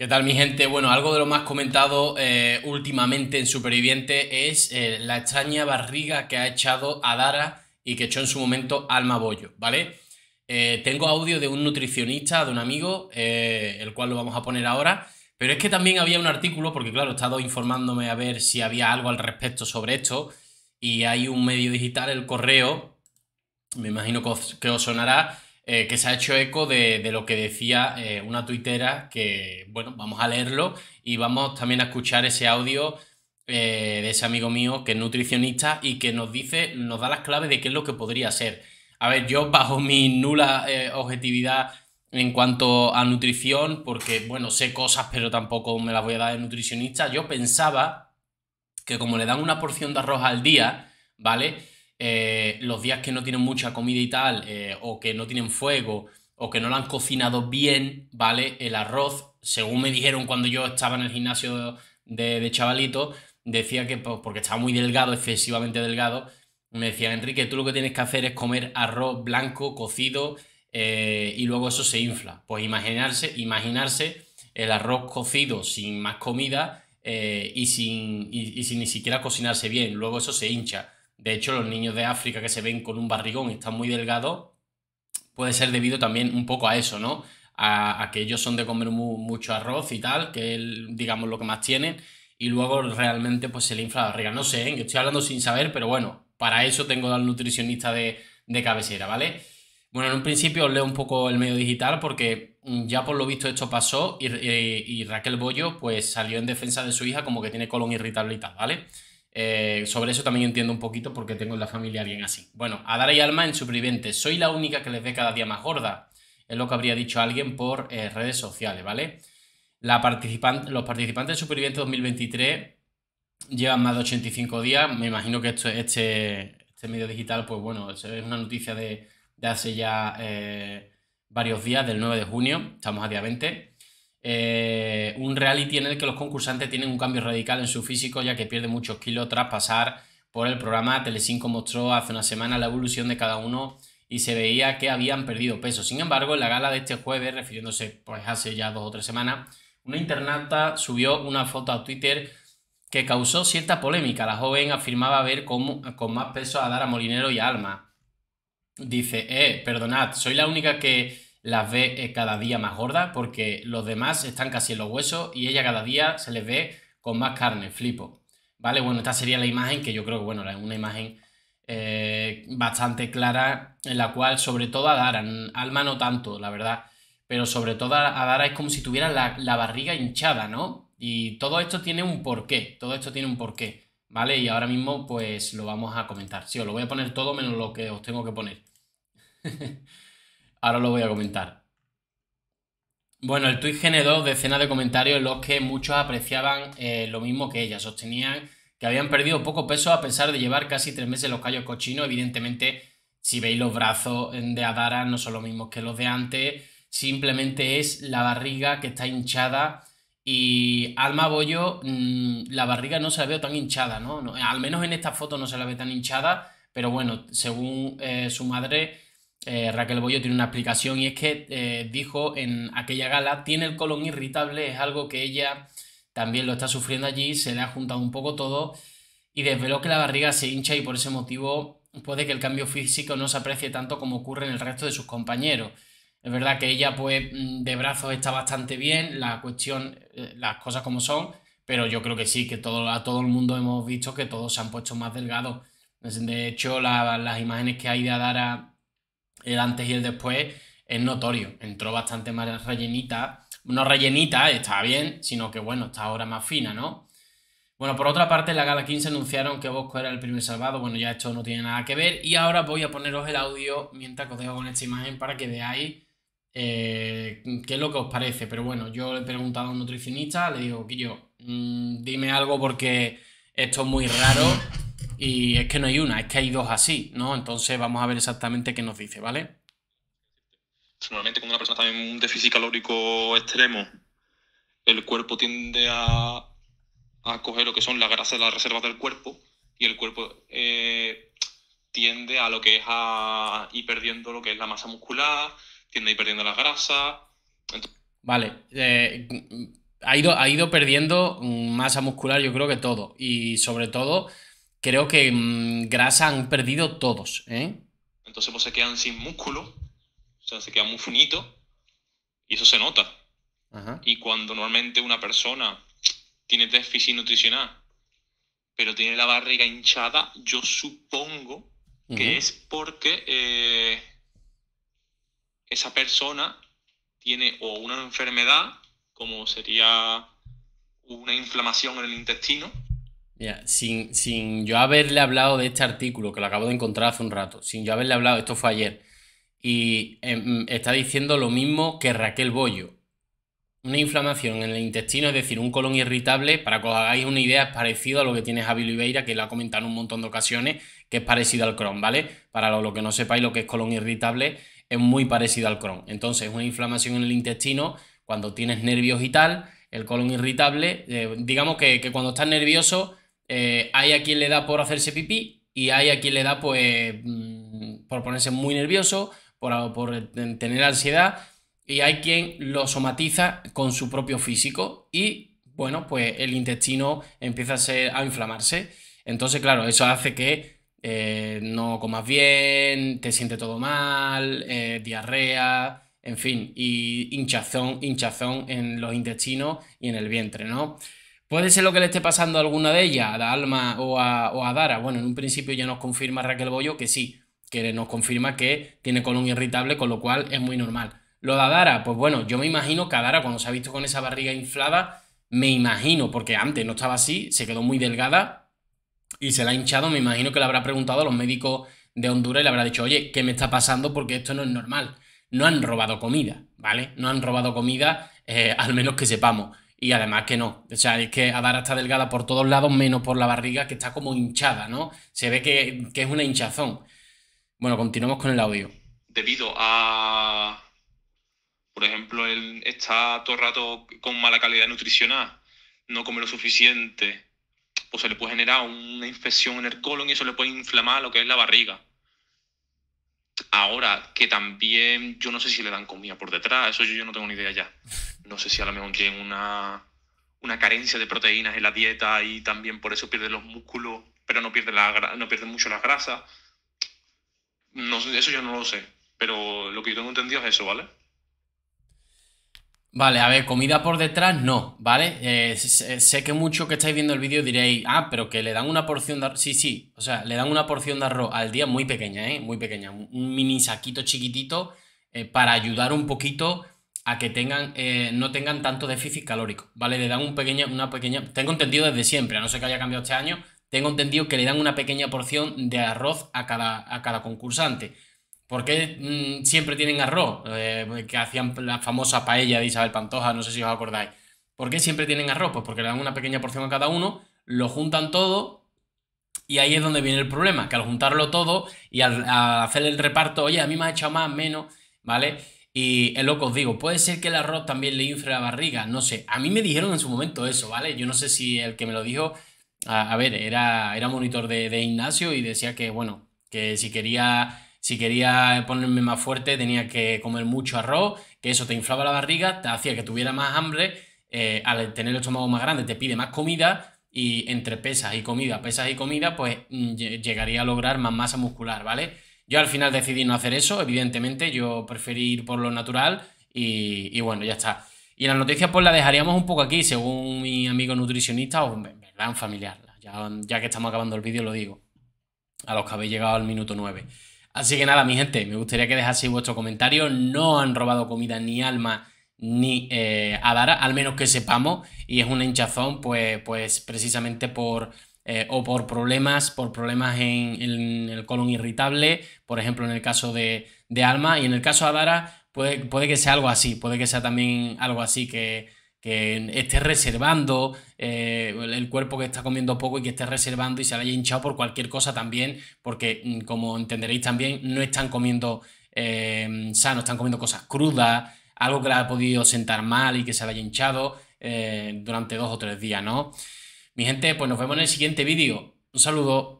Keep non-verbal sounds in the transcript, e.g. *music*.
¿Qué tal mi gente? Bueno, algo de lo más comentado eh, últimamente en Superviviente es eh, la extraña barriga que ha echado a Dara y que echó en su momento Alma Bollo, ¿vale? Eh, tengo audio de un nutricionista, de un amigo, el cual lo vamos a poner ahora, pero es que también había un artículo, porque claro, he estado informándome a ver si había algo al respecto sobre esto, y hay un medio digital, el correo, me imagino que os sonará, eh, que se ha hecho eco de, lo que decía eh, una tuitera, que bueno, vamos a leerlo y vamos también a escuchar ese audio eh, de ese amigo mío que es nutricionista y que nos dice, nos da las claves de qué es lo que podría ser. A ver, yo bajo mi nula objetividad en cuanto a nutrición, porque bueno, sé cosas, pero tampoco me las voy a dar de nutricionista, yo pensaba que como le dan una porción de arroz al día, ¿vale? Eh, los días que no tienen mucha comida y tal, eh, o que no tienen fuego, o que no lo han cocinado bien, ¿vale? El arroz, según me dijeron cuando yo estaba en el gimnasio de, chavalito, decía que porque estaba muy delgado, excesivamente delgado, me decía, Enrique, tú lo que tienes que hacer es comer arroz blanco, cocido, eh, y luego eso se infla. Pues imaginarse, imaginarse el arroz cocido sin más comida y, sin, y sin ni siquiera cocinarse bien, luego eso se hincha. De hecho, los niños de África que se ven con un barrigón y están muy delgados, puede ser debido también un poco a eso, ¿no? A, que ellos son de comer mucho arroz y tal, que es, digamos, lo que más tienen, y luego realmente pues se le infla la barriga. No sé, ¿eh? estoy hablando sin saber, pero bueno, para eso tengo al nutricionista de, cabecera, ¿vale? Bueno, en un principio os leo un poco el medio digital porque mm, ya por lo visto esto pasó y, y Raquel Bollo pues salió en defensa de su hija como que tiene colon irritable y tal, ¿vale? Eh, sobre eso también entiendo un poquito porque tengo en la familia alguien así. Bueno, Adara y Alma en Supervivientes. Soy la única que les ve cada día más gorda. Es lo que habría dicho alguien por eh, redes sociales, ¿vale? La los participantes de Supervivientes 2023 llevan más de 85 días. Me imagino que esto, este, este medio digital, pues bueno, es una noticia de, hace ya eh, varios días, del 9 de junio. Estamos a día 20. Eh, un reality en el que los concursantes tienen un cambio radical en su físico ya que pierde muchos kilos tras pasar por el programa. Telecinco mostró hace una semana la evolución de cada uno y se veía que habían perdido peso. Sin embargo, en la gala de este jueves, refiriéndose pues hace ya dos o tres semanas, una internata subió una foto a Twitter que causó cierta polémica. La joven afirmaba ver con más peso a Dara Molinero y a Alma. Dice, eh, perdonad, soy la única que las ve eh, cada día más gordas porque los demás están casi en los huesos y ella cada día se les ve con más carne, flipo. ¿Vale? Bueno, esta sería la imagen que yo creo que, bueno, es una imagen eh, bastante clara en la cual, sobre todo a Dara, Alma no tanto, la verdad, pero sobre todo a Dara es como si tuviera la, la barriga hinchada, ¿no? Y todo esto tiene un porqué, todo esto tiene un porqué, ¿vale? Y ahora mismo pues lo vamos a comentar. Sí, os lo voy a poner todo menos lo que os tengo que poner. *laughs* Ahora lo voy a comentar. Bueno, el tweet generó decenas de comentarios en los que muchos apreciaban eh, lo mismo que ella. Sostenían que habían perdido poco peso a pesar de llevar casi tres meses los callos cochinos. Evidentemente, si veis los brazos de Adara, no son los mismos que los de antes. Simplemente es la barriga que está hinchada. Y Alma Bollo, mm, la barriga no se la veo tan hinchada, ¿no? Al menos en esta foto no se la ve tan hinchada. Pero bueno, según eh, su madre eh, Raquel Bollo tiene una explicación y es que eh, dijo en aquella gala, tiene el colon irritable, es algo que ella también lo está sufriendo allí, se le ha juntado un poco todo y desveló que la barriga se hincha y por ese motivo puede que el cambio físico no se aprecie tanto como ocurre en el resto de sus compañeros. Es verdad que ella pues mm, de brazos está bastante bien, la cuestión, eh, las cosas como son, pero yo creo que sí, que todo, a todo el mundo hemos visto que todos se han puesto más delgados. De hecho, las imágenes que hay de Adara el antes y el después es notorio. Entró bastante más rellenita. No rellenita, estaba bien, sino que bueno, está ahora más fina, ¿no? Bueno, por otra parte, la Gala 15 anunciaron que Bosco era el primer salvado. Bueno, ya esto no tiene nada que ver. Y ahora voy a poneros el audio mientras que os dejo con esta imagen para que veáis eh, qué es lo que os parece. Pero bueno, yo le he preguntado a un nutricionista, le digo, que yo, mm, dime algo porque esto es muy raro y es que no hay una, es que hay dos así, ¿no? Entonces vamos a ver exactamente qué nos dice, ¿vale? Normalmente cuando una persona está en un déficit calórico extremo, el cuerpo tiende a, a coger lo que son las grasas de las reservas del cuerpo y el cuerpo eh, tiende a lo que es a ir perdiendo lo que es la masa muscular, tiende a ir perdiendo las grasas. Vale, eh, ha ido, ha ido perdiendo masa muscular, yo creo que todo. Y sobre todo, creo que mm, grasa han perdido todos. ¿eh? Entonces, pues se quedan sin músculo, o sea, se quedan muy finitos, y eso se nota. Y cuando normalmente una persona tiene déficit nutricional, pero tiene la barriga hinchada, yo supongo que es porque eh, esa persona tiene o una enfermedad como sería una inflamación en el intestino. Sin, sin yo haberle hablado de este artículo, que lo acabo de encontrar hace un rato, sin yo haberle hablado, esto fue ayer, y em, está diciendo lo mismo que Raquel Bollo. Una inflamación en el intestino, es decir, un colon irritable, para que os hagáis una idea, es parecido a lo que tiene Javi Oliveira, que lo ha comentado en un montón de ocasiones, que es parecido al Crohn, ¿vale? Para lo, que no sepáis lo que es colon irritable, es muy parecido al Crohn. Entonces, una inflamación en el intestino cuando tienes nervios y tal, el colon irritable, eh, digamos que, cuando estás nervioso eh, hay a quien le da por hacerse pipí y hay a quien le da pues mm, por ponerse muy nervioso, por, por tener ansiedad y hay quien lo somatiza con su propio físico y bueno, pues el intestino empieza a, a inflamarse. Entonces, claro, eso hace que eh, no comas bien, te siente todo mal, diarrea, en fin, y hinchazón, hinchazón en los intestinos y en el vientre, ¿no? ¿Puede ser lo que le esté pasando a alguna de ellas, a Alma o a, o a Dara? Bueno, en un principio ya nos confirma Raquel Bollo que sí, que nos confirma que tiene colon irritable, con lo cual es muy normal. Lo de Adara, pues bueno, yo me imagino que Adara cuando se ha visto con esa barriga inflada, me imagino, porque antes no estaba así, se quedó muy delgada y se la ha hinchado, me imagino que le habrá preguntado a los médicos de Honduras y le habrá dicho, oye, ¿qué me está pasando? Porque esto no es normal no han robado comida, ¿vale? No han robado comida, eh, al menos que sepamos. Y además que no. O sea, es que Adara está delgada por todos lados, menos por la barriga, que está como hinchada, ¿no? Se ve que, es una hinchazón. Bueno, continuamos con el audio. Debido a, por ejemplo, él está todo el rato con mala calidad nutricional, no come lo suficiente, pues se le puede generar una infección en el colon y eso le puede inflamar lo que es la barriga. Ahora que también, yo no sé si le dan comida por detrás, eso yo, no tengo ni idea ya. No sé si a lo mejor tienen una, carencia de proteínas en la dieta y también por eso pierde los músculos, pero no pierde, la, no pierde mucho las grasas. No, eso yo no lo sé, pero lo que yo tengo entendido es eso, ¿vale? Vale, a ver, comida por detrás no, ¿vale? Eh, sé, que mucho que estáis viendo el vídeo diréis, ah, pero que le dan una porción de arroz. Sí, sí, o sea, le dan una porción de arroz al día muy pequeña, ¿eh? Muy pequeña. Un mini saquito chiquitito eh, para ayudar un poquito a que tengan, eh, no tengan tanto déficit calórico, ¿vale? Le dan un pequeña, una pequeña. Tengo entendido desde siempre, a no sé que haya cambiado este año, tengo entendido que le dan una pequeña porción de arroz a cada, a cada concursante. ¿Por qué mm, siempre tienen arroz? Eh, que hacían la famosa paella de Isabel Pantoja, no sé si os acordáis. ¿Por qué siempre tienen arroz? Pues porque le dan una pequeña porción a cada uno, lo juntan todo y ahí es donde viene el problema, que al juntarlo todo y al, hacer el reparto, oye, a mí me ha echado más, menos, ¿vale? Y es lo que os digo, puede ser que el arroz también le infre la barriga, no sé. A mí me dijeron en su momento eso, ¿vale? Yo no sé si el que me lo dijo, a, ver, era, era monitor de, de Ignacio y decía que, bueno, que si quería si quería ponerme más fuerte tenía que comer mucho arroz, que eso te inflaba la barriga, te hacía que tuviera más hambre, eh, al tener el estómago más grande te pide más comida y entre pesas y comida, pesas y comida, pues mm, llegaría a lograr más masa muscular, ¿vale? Yo al final decidí no hacer eso, evidentemente, yo preferí ir por lo natural y, bueno, ya está. Y la noticia pues la dejaríamos un poco aquí, según mi amigo nutricionista o verdad, un familiar. Ya, ya que estamos acabando el vídeo lo digo, a los que habéis llegado al minuto 9. Así que nada, mi gente, me gustaría que dejaseis vuestro comentario. No han robado comida ni Alma ni eh, Adara, al menos que sepamos, y es una hinchazón, pues, pues precisamente por, eh, o por problemas, por problemas en, el colon irritable, por ejemplo, en el caso de, de Alma, y en el caso de Adara, puede, puede que sea algo así, puede que sea también algo así que que esté reservando eh, el cuerpo que está comiendo poco y que esté reservando y se haya hinchado por cualquier cosa también, porque mm, como entenderéis también, no están comiendo eh, sano, están comiendo cosas crudas, algo que le ha podido sentar mal y que se le haya hinchado eh, durante dos o tres días, ¿no? Mi gente, pues nos vemos en el siguiente vídeo. Un saludo.